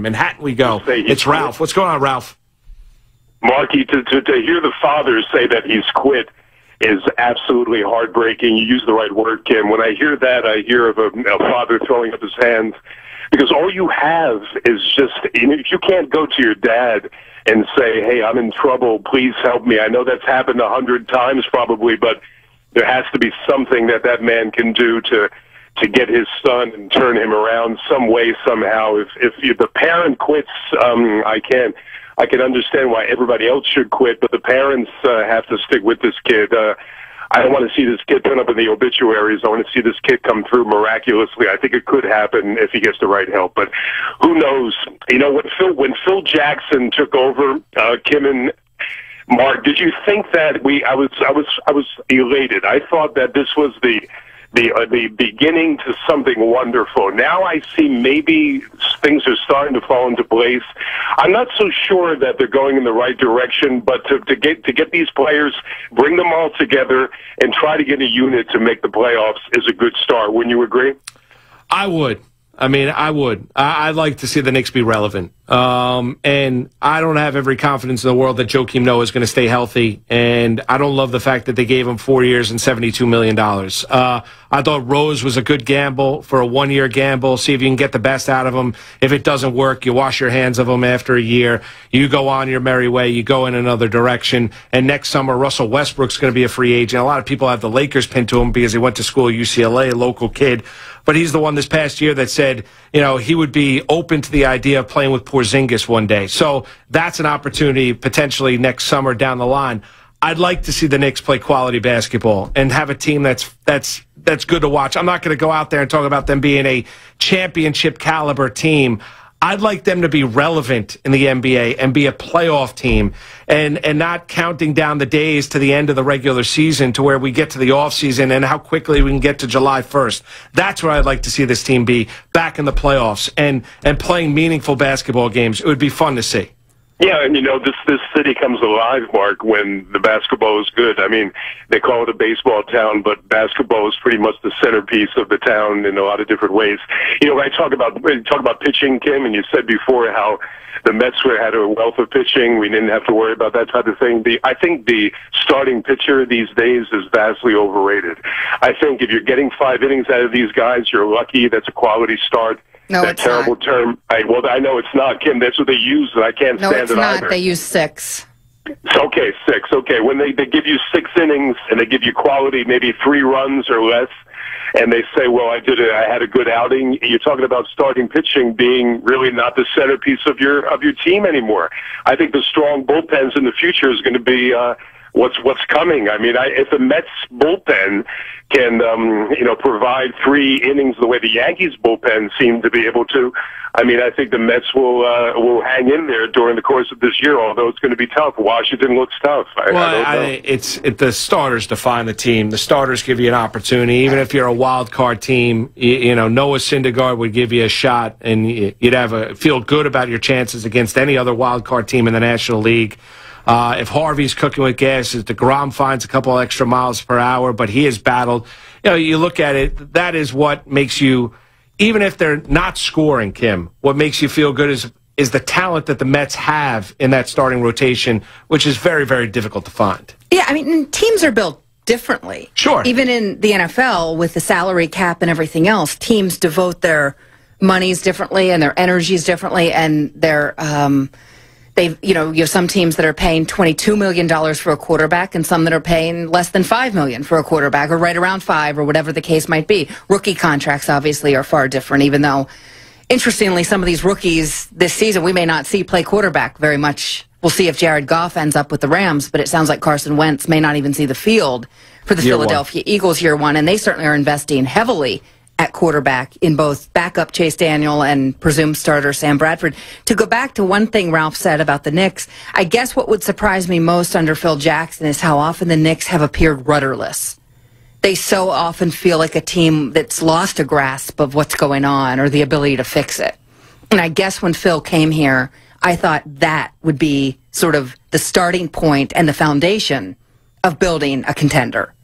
Manhattan we go. It's Ralph. What's going on, Ralph? Marky, to, to, to hear the father say that he's quit is absolutely heartbreaking. You use the right word, Kim. When I hear that, I hear of a, a father throwing up his hands because all you have is just, if you can't go to your dad and say, hey, I'm in trouble, please help me. I know that's happened a hundred times probably, but there has to be something that that man can do to to get his son and turn him around some way somehow. If if, if the parent quits, um, I can't. I can understand why everybody else should quit, but the parents uh, have to stick with this kid. Uh, I don't want to see this kid turn up in the obituaries. I want to see this kid come through miraculously. I think it could happen if he gets the right help, but who knows? You know, when Phil when Phil Jackson took over, uh, Kim and Mark, did you think that we? I was I was I was elated. I thought that this was the the uh, the beginning to something wonderful. Now I see maybe things are starting to fall into place. I'm not so sure that they're going in the right direction, but to, to get to get these players, bring them all together, and try to get a unit to make the playoffs is a good start. Wouldn't you agree? I would. I mean, I would. I, would like to see the Knicks be relevant. Um, and I don't have every confidence in the world that Joakim Noah is going to stay healthy. And I don't love the fact that they gave him four years and $72 million. Uh, I thought Rose was a good gamble for a one year gamble. See if you can get the best out of him. If it doesn't work, you wash your hands of him after a year. You go on your merry way. You go in another direction. And next summer, Russell Westbrook's going to be a free agent. A lot of people have the Lakers pinned to him because he went to school at UCLA, a local kid. But he's the one this past year that said, you know, he would be open to the idea of playing with Porzingis one day. So that's an opportunity potentially next summer down the line. I'd like to see the Knicks play quality basketball and have a team that's that's that's good to watch. I'm not going to go out there and talk about them being a championship caliber team. I'd like them to be relevant in the NBA and be a playoff team and, and not counting down the days to the end of the regular season to where we get to the offseason and how quickly we can get to July 1st. That's where I'd like to see this team be back in the playoffs and, and playing meaningful basketball games. It would be fun to see. Yeah, and you know this this city comes alive, Mark, when the basketball is good. I mean, they call it a baseball town, but basketball is pretty much the centerpiece of the town in a lot of different ways. You know, when I talk about when talk about pitching, Kim, and you said before how the Mets were had a wealth of pitching. We didn't have to worry about that type of thing. The I think the starting pitcher these days is vastly overrated. I think if you're getting five innings out of these guys, you're lucky. That's a quality start. No, that terrible not. term. I, well, I know it's not, Kim. That's what they use, and I can't No, stand it's it not. either. They use six. Okay, six. Okay, when they they give you six innings and they give you quality, maybe three runs or less, and they say, "Well, I did it. I had a good outing." You're talking about starting pitching being really not the centerpiece of your of your team anymore. I think the strong bullpens in the future is going to be. Uh, What's what's coming? I mean, I, if the Mets bullpen can, um, you know, provide three innings the way the Yankees bullpen seem to be able to, I mean, I think the Mets will uh, will hang in there during the course of this year. Although it's going to be tough. Washington looks tough. I, Well, I don't know. I, it's it, the starters define the team. The starters give you an opportunity, even if you're a wild card team. You, you know, Noah Syndergaard would give you a shot, and you'd have a feel good about your chances against any other wild card team in the National League. Uh, if Harvey's cooking with gas, if Degrom finds a couple extra miles per hour, but he has battled. You know, you look at it. That is what makes you, even if they're not scoring, Kim. What makes you feel good is is the talent that the Mets have in that starting rotation, which is very very difficult to find. Yeah, I mean, teams are built differently. Sure. Even in the NFL, with the salary cap and everything else, teams devote their monies differently and their energies differently, and their um, they you know you have some teams that are paying twenty two million dollars for a quarterback, and some that are paying less than five million for a quarterback, or right around five, or whatever the case might be. Rookie contracts obviously are far different, even though. Interestingly, some of these rookies this season we may not see play quarterback very much. We'll see if Jared Goff ends up with the Rams, but it sounds like Carson Wentz may not even see the field for the Year one. Philadelphia Eagles year one, and they certainly are investing heavily at quarterback in both backup Chase Daniel and presumed starter Sam Bradford. To go back to one thing Ralph said about the Knicks, I guess what would surprise me most under Phil Jackson is how often the Knicks have appeared rudderless they so often feel like a team that's lost a grasp of what's going on or the ability to fix it. And I guess when Phil came here, I thought that would be sort of the starting point and the foundation of building a contender.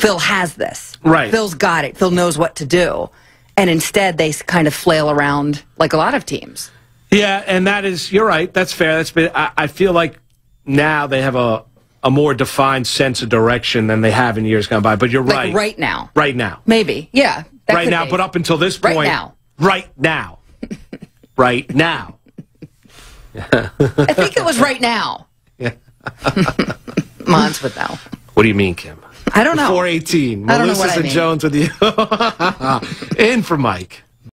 Phil has this. Right. Phil's got it. Phil knows what to do. And instead, they kind of flail around like a lot of teams. Yeah, and that is you're right. That's fair. That's been. I, I feel like now they have a a more defined sense of direction than they have in years gone by. But you're Like right. right now. Right now. Maybe. Yeah. right now. be. But up until this point. Right now. Right now. right now. I think it was right now. Yeah. Mons would know. What do you mean, Kim? I don't know. 418. I don't know Malusis what I and mean. Jones with you. In for Mike.